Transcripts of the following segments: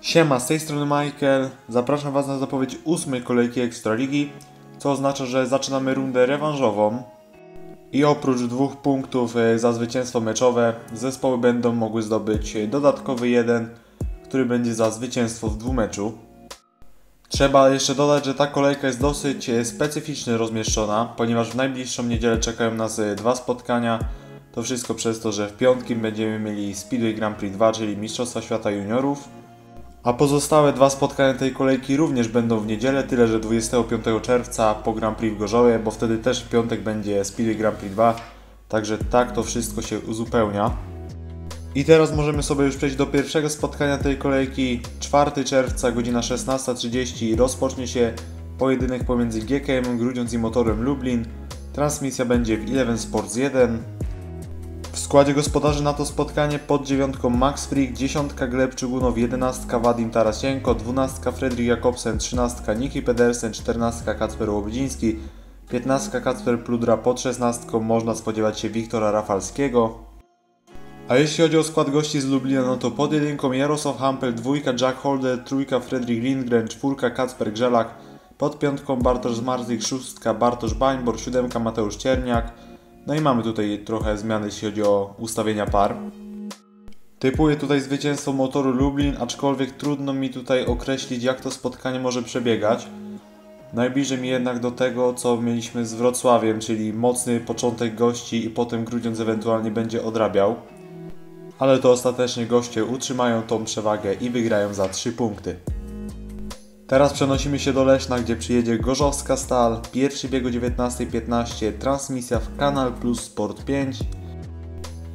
Siema, z tej strony Michael. Zapraszam Was na zapowiedź ósmej kolejki Ekstraligi, co oznacza, że zaczynamy rundę rewanżową. I oprócz dwóch punktów e, za zwycięstwo meczowe, zespoły będą mogły zdobyć dodatkowy jeden, który będzie za zwycięstwo w dwumeczu. Trzeba jeszcze dodać, że ta kolejka jest dosyć e, specyficznie rozmieszczona, ponieważ w najbliższą niedzielę czekają nas e, dwa spotkania. To wszystko przez to, że w piątki będziemy mieli Speedway Grand Prix 2, czyli Mistrzostwa Świata Juniorów. A pozostałe dwa spotkania tej kolejki również będą w niedzielę, tyle że 25 czerwca po Grand Prix w Gorzowie, bo wtedy też w piątek będzie Speedway Grand Prix 2, także tak to wszystko się uzupełnia. I teraz możemy sobie już przejść do pierwszego spotkania tej kolejki. 4 czerwca, godzina 16.30 rozpocznie się pojedynek pomiędzy GKM Grudziądz i Motorem Lublin. Transmisja będzie w Eleven Sports 1. Składzie gospodarzy na to spotkanie pod dziewiątką Max Frick, dziesiątka Gleb Czugunow, jedenastka Wadim Tarasienko, dwunastka Fredrik Jakobsen, trzynastka Niki Pedersen, czternastka Kacper Łobudziński, piętnastka Kacper Pludra, pod szesnastką można spodziewać się Wiktora Rafalskiego. A jeśli chodzi o skład gości z Lublina, no to pod jedynką Jarosław Hampel, dwójka Jack Holder, trójka Fredrik Lindgren, czwórka Kacper Grzelak, pod piątką Bartosz Zmarzik, szóstka Bartosz Bańbor, siódemka Mateusz Cierniak, no i mamy tutaj trochę zmiany, jeśli chodzi o ustawienia par. Typuję tutaj zwycięstwo motoru Lublin, aczkolwiek trudno mi tutaj określić, jak to spotkanie może przebiegać. Najbliżej mi jednak do tego, co mieliśmy z Wrocławiem, czyli mocny początek gości i potem Grudziądz ewentualnie będzie odrabiał. Ale to ostatecznie goście utrzymają tą przewagę i wygrają za 3 punkty. Teraz przenosimy się do Leszna, gdzie przyjedzie Gorzowska Stal, pierwszy bieg o 19.15, transmisja w Kanal Plus Sport 5.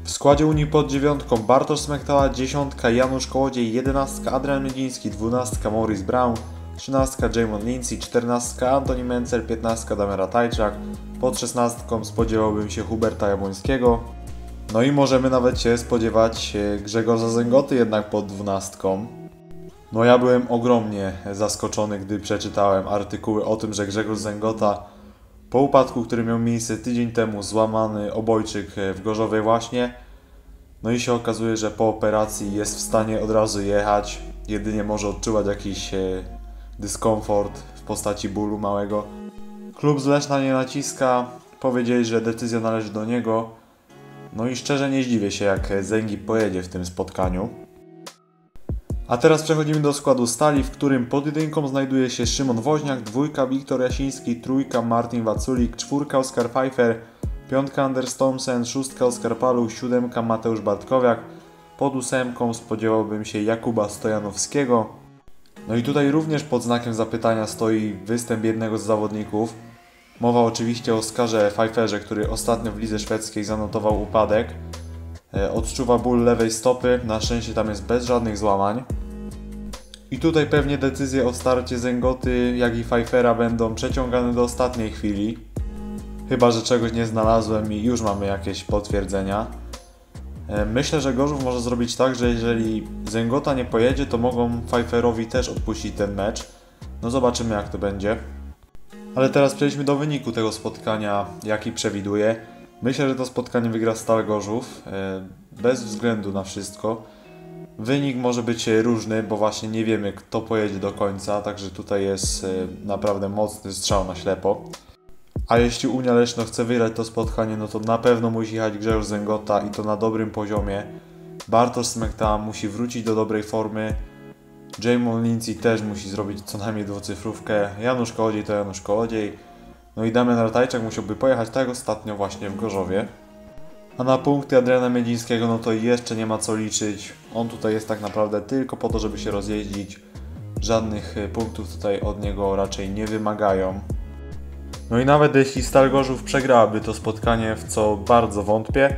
W składzie Unii pod dziewiątką Bartosz Smektała, dziesiątka Janusz Kołodziej, 11 Adrian Miedziński, 12 Maurice Brown, 13 Jamon Lindsay, 14 Antoni Mencer, 15 Damera Tajczak, pod 16 spodziewałbym się Huberta Jabłońskiego. No i możemy nawet się spodziewać Grzegorza Zęgoty jednak pod 12. No ja byłem ogromnie zaskoczony, gdy przeczytałem artykuły o tym, że Grzegorz Zęgota po upadku, który miał miejsce tydzień temu, złamany obojczyk w Gorzowej właśnie, no i się okazuje, że po operacji jest w stanie od razu jechać, jedynie może odczuwać jakiś e, dyskomfort w postaci bólu małego. Klub z Leszna nie naciska, powiedzieli, że decyzja należy do niego, no i szczerze nie zdziwię się, jak Zęgi pojedzie w tym spotkaniu. A teraz przechodzimy do składu stali, w którym pod jedynką znajduje się Szymon Woźniak, dwójka Wiktor Jasiński, trójka Martin Waculik, czwórka Oskar Pfeiffer, piątka Anders Thompson, szóstka Oskar Paluch, siódemka Mateusz Bartkowiak. Pod ósemką spodziewałbym się Jakuba Stojanowskiego. No i tutaj również pod znakiem zapytania stoi występ jednego z zawodników. Mowa oczywiście o Oskarze Pfeifferze, który ostatnio w lidze szwedzkiej zanotował upadek. Odczuwa ból lewej stopy, na szczęście tam jest bez żadnych złamań. I tutaj pewnie decyzje o starcie Zęgoty, jak i Pfeiffera będą przeciągane do ostatniej chwili. Chyba, że czegoś nie znalazłem i już mamy jakieś potwierdzenia. Myślę, że Gorzów może zrobić tak, że jeżeli Zęgota nie pojedzie, to mogą Pfeifferowi też odpuścić ten mecz. No zobaczymy jak to będzie. Ale teraz przejdźmy do wyniku tego spotkania, jaki przewiduję. Myślę, że to spotkanie wygra Stal Gorzów, bez względu na wszystko. Wynik może być różny, bo właśnie nie wiemy kto pojedzie do końca, także tutaj jest naprawdę mocny strzał na ślepo. A jeśli Unia Leszno chce wygrać to spotkanie, no to na pewno musi jechać Grzegorz Zęgota i to na dobrym poziomie. Bartosz Smekta musi wrócić do dobrej formy. Jamon Lindsay też musi zrobić co najmniej dwucyfrówkę. Janusz Kołodziej to Janusz Kołodziej. No i Damian Ratajczak musiałby pojechać tak ostatnio właśnie w Gorzowie. A na punkty Adriana Miedzińskiego no to jeszcze nie ma co liczyć. On tutaj jest tak naprawdę tylko po to, żeby się rozjeździć. Żadnych punktów tutaj od niego raczej nie wymagają. No i nawet jeśli Stal Gorzów przegrałaby to spotkanie, w co bardzo wątpię,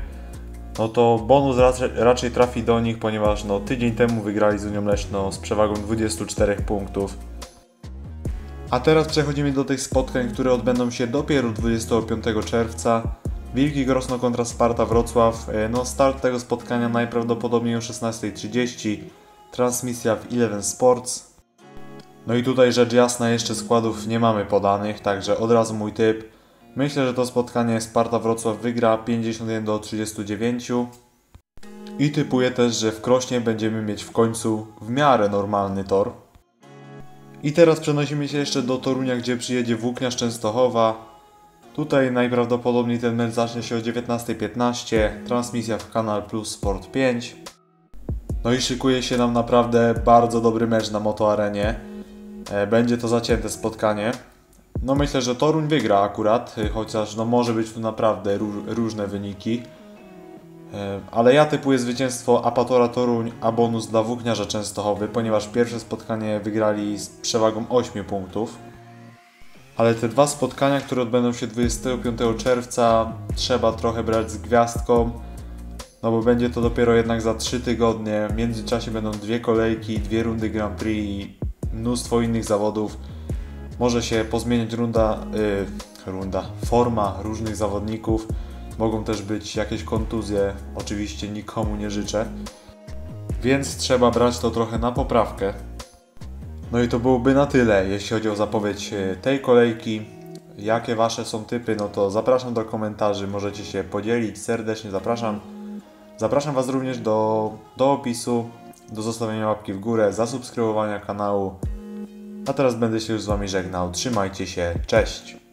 no to bonus raczej, raczej trafi do nich, ponieważ no, tydzień temu wygrali z Unią Leszno z przewagą 24 punktów. A teraz przechodzimy do tych spotkań, które odbędą się dopiero 25 czerwca. Wilki Grosno kontra Sparta Wrocław. No start tego spotkania najprawdopodobniej o 16.30. Transmisja w Eleven Sports. No i tutaj rzecz jasna jeszcze składów nie mamy podanych, także od razu mój typ. Myślę, że to spotkanie Sparta Wrocław wygra 51 do 39. I typuję też, że w Krośnie będziemy mieć w końcu w miarę normalny tor. I teraz przenosimy się jeszcze do Torunia, gdzie przyjedzie Włókniarz Częstochowa. Tutaj najprawdopodobniej ten mecz zacznie się o 19.15. Transmisja w Kanal Plus Sport 5. No i szykuje się nam naprawdę bardzo dobry mecz na motoarenie. E, Będzie to zacięte spotkanie. No myślę, że Toruń wygra akurat, y, chociaż no może być tu naprawdę ró- różne wyniki. E, Ale ja typuję zwycięstwo Apatora Toruń, a bonus dla Włókniarza Częstochowy, ponieważ pierwsze spotkanie wygrali z przewagą 8 punktów. Ale te dwa spotkania, które odbędą się 25 czerwca, trzeba trochę brać z gwiazdką, no bo będzie to dopiero jednak za 3 tygodnie. W międzyczasie będą dwie kolejki, dwie rundy Grand Prix i mnóstwo innych zawodów. Może się pozmieniać runda, y, runda, forma różnych zawodników. Mogą też być jakieś kontuzje, oczywiście nikomu nie życzę. Więc trzeba brać to trochę na poprawkę. No i to byłoby na tyle, jeśli chodzi o zapowiedź e, tej kolejki. Jakie wasze są typy, no to zapraszam do komentarzy, możecie się podzielić, serdecznie zapraszam. Zapraszam was również do, do opisu, do zostawienia łapki w górę, zasubskrybowania kanału. A teraz będę się już z wami żegnał. Trzymajcie się, cześć!